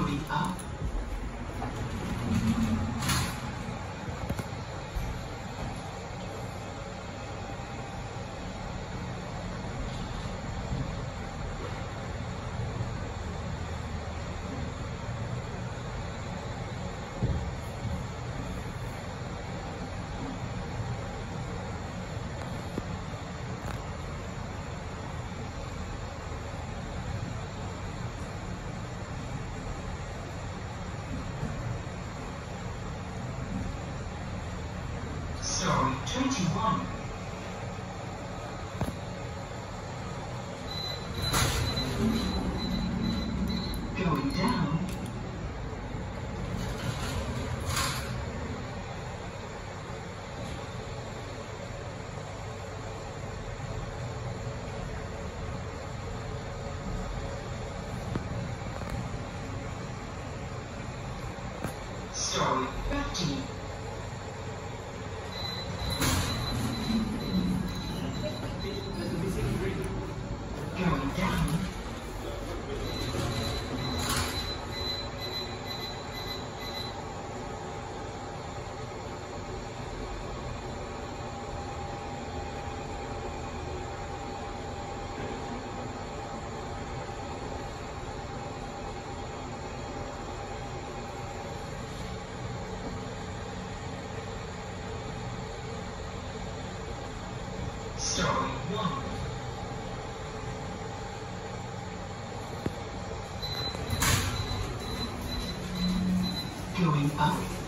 we are. 21. Going down. Story 15. Going down. Story 1. Going up.